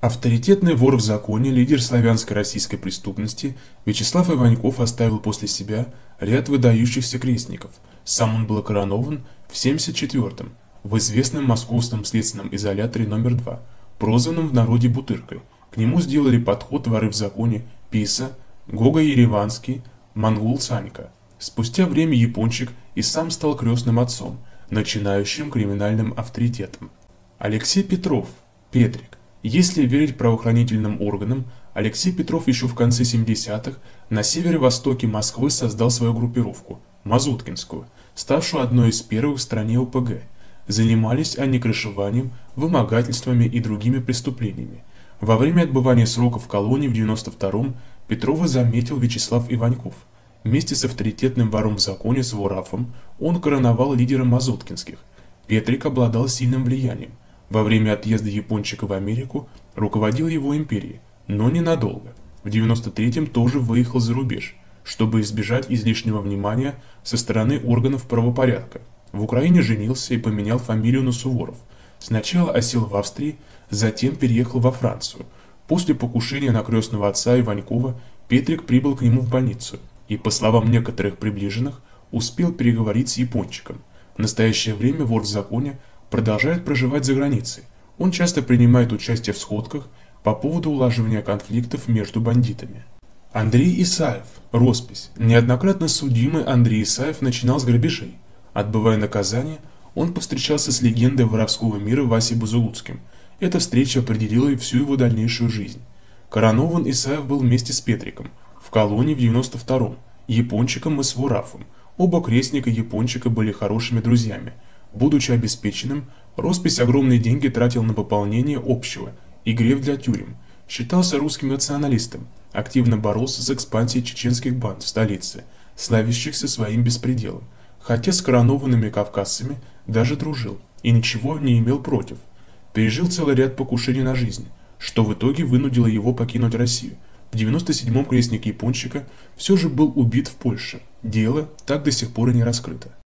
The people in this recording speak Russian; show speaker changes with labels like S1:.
S1: Авторитетный вор в законе, лидер славянской российской преступности, Вячеслав Иваньков оставил после себя ряд выдающихся крестников. Сам он был коронован в 74-м в известном московском следственном изоляторе номер 2, прозванном в народе Бутыркой. К нему сделали подход воры в законе Писа, Гога Ереванский, Мангул Санька. Спустя время япончик и сам стал крестным отцом, начинающим криминальным авторитетом. Алексей Петров, Петрик, если верить правоохранительным органам, Алексей Петров еще в конце 70-х на северо-востоке Москвы создал свою группировку – Мазуткинскую, ставшую одной из первых в стране ОПГ. Занимались они крышеванием, вымогательствами и другими преступлениями. Во время отбывания срока в колонии в 92-м Петрова заметил Вячеслав Иваньков. Вместе с авторитетным вором в законе Сворафом он короновал лидером Мазуткинских. Петрик обладал сильным влиянием – во время отъезда Япончика в Америку руководил его империей, но ненадолго. В 93-м тоже выехал за рубеж, чтобы избежать излишнего внимания со стороны органов правопорядка. В Украине женился и поменял фамилию на Суворов. Сначала осел в Австрии, затем переехал во Францию. После покушения на крестного отца Иванькова Петрик прибыл к нему в больницу и, по словам некоторых приближенных, успел переговорить с Япончиком. В настоящее время вор в законе продолжает проживать за границей. Он часто принимает участие в сходках по поводу улаживания конфликтов между бандитами. Андрей Исаев. Роспись. Неоднократно судимый Андрей Исаев начинал с грабежей. Отбывая наказание, он повстречался с легендой воровского мира Васей Бузулуцким. Эта встреча определила и всю его дальнейшую жизнь. Коронован Исаев был вместе с Петриком в колонии в 92-м, Япончиком и Сворафом. Оба крестника Япончика были хорошими друзьями – Будучи обеспеченным, Роспись огромные деньги тратил на пополнение общего и греф для тюрем. Считался русским националистом, активно боролся с экспансией чеченских банд в столице, славящихся своим беспределом, хотя с коронованными кавказцами даже дружил и ничего не имел против. Пережил целый ряд покушений на жизнь, что в итоге вынудило его покинуть Россию. В 97-м крестник япончика все же был убит в Польше. Дело так до сих пор и не раскрыто.